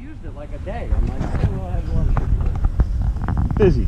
used it like a day. I'm like, yeah, well, I have a lot of. Busy.